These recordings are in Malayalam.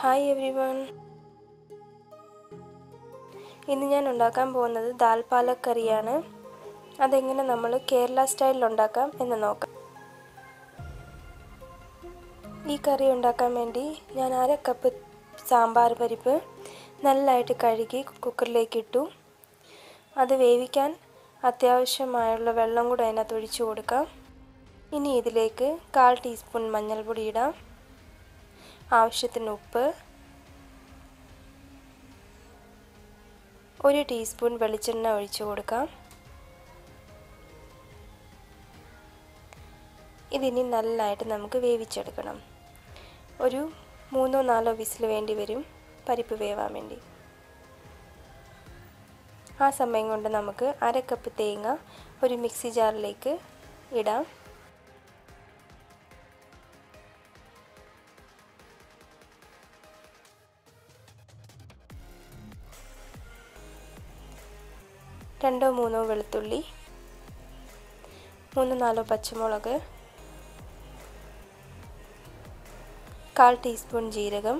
ഹായ് എവ്രി വൺ ഇന്ന് ഞാൻ ഉണ്ടാക്കാൻ പോകുന്നത് ദാൽ പാലക് കറിയാണ് അതെങ്ങനെ നമ്മൾ കേരള സ്റ്റൈലിൽ ഉണ്ടാക്കാം എന്ന് നോക്കാം. ഈ കറി ഉണ്ടാക്കാൻ വേണ്ടി ഞാൻ അര കപ്പ് സാമ്പാർ പരിപ്പ് നല്ലതായിട്ട് കഴുകി കുക്കറിലേക്ക് ഇട്ടു. അത് വേവിക്കാൻ അത്യാവശ്യമായുള്ള വെള്ളം കൂടെ അതിനകത്ത് ഒഴിച്ചു കൊടുക്കാം. ഇനി ഇതിലേക്ക് കാൽ ടീസ്പൂൺ മഞ്ഞൾപ്പൊടി ഇടാം. ആവശ്യത്തിന് ഉപ്പ് ഒരു ടീസ്പൂൺ വെളിച്ചെണ്ണ ഒഴിച്ചു കൊടുക്കാം. ഇതിനി നല്ലതായിട്ട് നമുക്ക് വേവിച്ചെടുക്കണം. ഒരു മൂന്നോ നാലോ വിസിൽ വേണ്ടി വരും പരിപ്പ് വേവാൻ വേണ്ടി. ആ സമയം കൊണ്ട് നമുക്ക് അര കപ്പ് തേങ്ങ ഒരു മിക്സി ജാറിലേക്ക് ഇടാം. രണ്ടോ മൂന്നോ വെളുത്തുള്ളി മൂന്നോ നാലോ പച്ചമുളക് കാൽ ടീസ്പൂൺ ജീരകം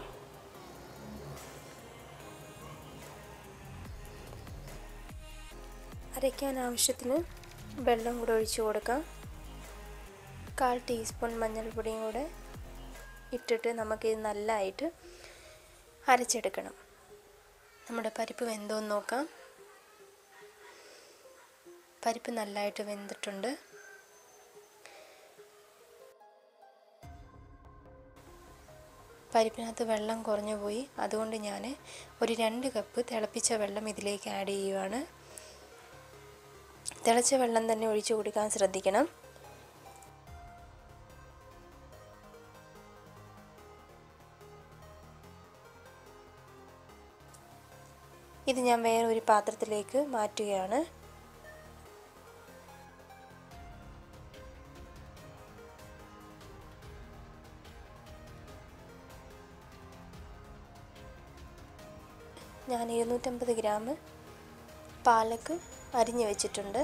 അരയ്ക്കാൻ ആവശ്യത്തിന് വെള്ളം കൂടെ ഒഴിച്ചു കൊടുക്കാം. കാൽ ടീസ്പൂൺ മഞ്ഞൾപ്പൊടിയും കൂടെ ഇട്ടിട്ട് നമുക്കിത് നല്ലതായിട്ട് അരച്ചെടുക്കണം. നമ്മുടെ പരിപ്പ് വെന്തോന്ന് നോക്കാം. പരിപ്പ് നല്ലതായിട്ട് വെന്തിട്ടുണ്ട്. പരിപ്പിനകത്ത് വെള്ളം കുറഞ്ഞു പോയി. അതുകൊണ്ട് ഞാൻ ഒരു രണ്ട് കപ്പ് തിളപ്പിച്ച വെള്ളം ഇതിലേക്ക് ആഡ് ചെയ്യുവാണ്. തിളച്ച വെള്ളം തന്നെ ഒഴിച്ചു കൊടുക്കാൻ ശ്രദ്ധിക്കണം. ഇത് ഞാൻ വേറെ ഒരു പാത്രത്തിലേക്ക് മാറ്റുകയാണ്. ഞാൻ ഇരുന്നൂറ്റമ്പത് ഗ്രാം പാലക്ക് അരിഞ്ഞു വെച്ചിട്ടുണ്ട്.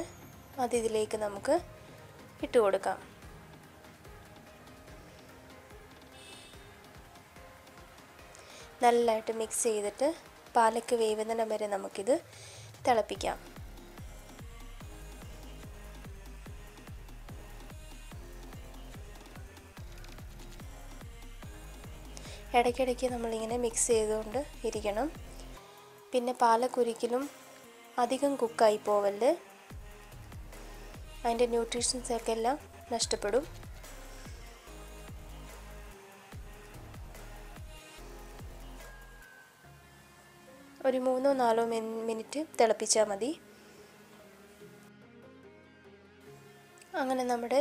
അത് ഇതിലേക്ക് നമുക്ക് ഇട്ട് കൊടുക്കാം. നല്ലതായിട്ട് മിക്സ് ചെയ്തിട്ട് പാലക്ക് വേവുന്നിടം വരെ നമുക്കിത് തിളപ്പിക്കാം. ഇടയ്ക്കിടയ്ക്ക് നമ്മളിങ്ങനെ മിക്സ് ചെയ്തുകൊണ്ട് ഇരിക്കണം. പിന്നെ പാലക്കൊരിക്കലും അധികം കുക്കായി പോവല്ല് അതിന്റെ ന്യൂട്രീഷൻസൊക്കെ എല്ലാം നഷ്ടപ്പെടും. ഒരു മൂന്നോ നാലോ മിനിറ്റ് തിളപ്പിച്ചാൽ മതി. അങ്ങനെ നമ്മുടെ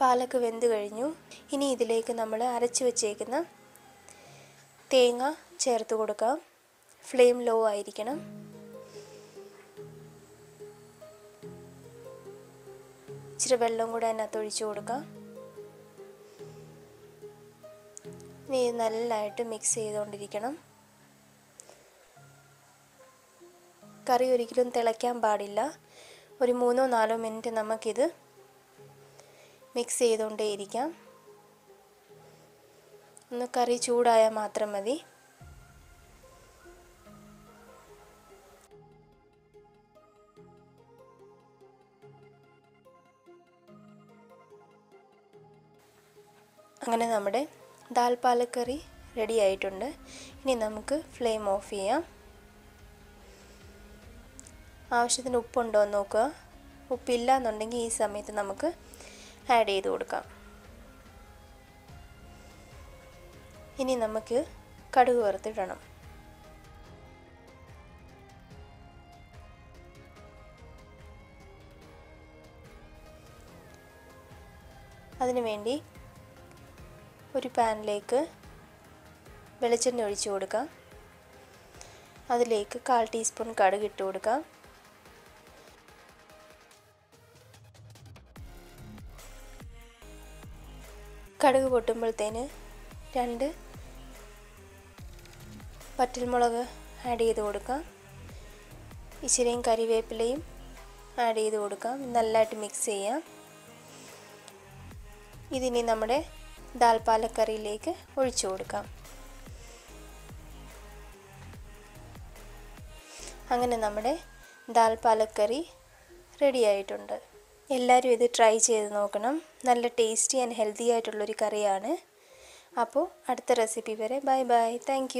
പാലക്ക് വെന്ത് കഴിഞ്ഞു. ഇനി ഇതിലേക്ക് നമ്മൾ അരച്ച് വെച്ചേക്കുന്ന തേങ്ങ ചേർത്ത് കൊടുക്കാം. ഫ്ലെയിം ലോ ആയിരിക്കണം. ഇച്ചിരി വെള്ളം കൂടെ അതിനകത്ത് ഒഴിച്ചു കൊടുക്കാം. ഇനി നല്ലതായിട്ട് മിക്സ് ചെയ്തുകൊണ്ടിരിക്കണം. കറി ഒരിക്കലും തിളയ്ക്കാൻ പാടില്ല. ഒരു മൂന്നോ നാലോ മിനിറ്റ് നമുക്കിത് മിക്സ് ചെയ്തുകൊണ്ടേയിരിക്കാം. ഒന്ന് കറി ചൂടായാൽ മാത്രം മതി. അങ്ങനെ നമ്മുടെ ദാൽ പാലക്കറി റെഡി ആയിട്ടുണ്ട്. ഇനി നമുക്ക് ഫ്ലെയിം ഓഫ് ചെയ്യാം. ആവശ്യത്തിന് ഉപ്പുണ്ടോ എന്ന് നോക്കുക. ഉപ്പില്ല എന്നുണ്ടെങ്കിൽ ഈ സമയത്ത് നമുക്ക് ആഡ് ചെയ്ത് കൊടുക്കാം. ഇനി നമുക്ക് കടുക് വറുത്തിടണം. അതിനു വേണ്ടി ഒരു പാനിലേക്ക് വെളിച്ചെണ്ണ ഒഴിച്ചു കൊടുക്കാം. അതിലേക്ക് കാൽ ടീസ്പൂൺ കടുക് ഇട്ട് കൊടുക്കാം. കടുക് പൊട്ടുമ്പോഴത്തേന് രണ്ട് പറ്റൽമുളക് ആഡ് ചെയ്ത് കൊടുക്കാം. ഇച്ചിരിയും കറിവേപ്പിലയും ആഡ് ചെയ്ത് കൊടുക്കാം. നല്ലതായിട്ട് മിക്സ് ചെയ്യാം. ഇതിനി നമ്മുടെ ദാൽ പാലക്കറിയിലേക്ക് ഒഴിച്ചു കൊടുക്കാം. അങ്ങനെ നമ്മുടെ ദാൽ പാലക്കറി റെഡിയായിട്ടുണ്ട് എല്ലാവരും ഇത് ട്രൈ ചെയ്ത് നോക്കണം. നല്ല ടേസ്റ്റി ആൻഡ് ഹെൽത്തി ആയിട്ടുള്ളൊരു കറിയാണ്. അപ്പോൾ അടുത്ത റെസിപ്പി വരെ. Bye bye thank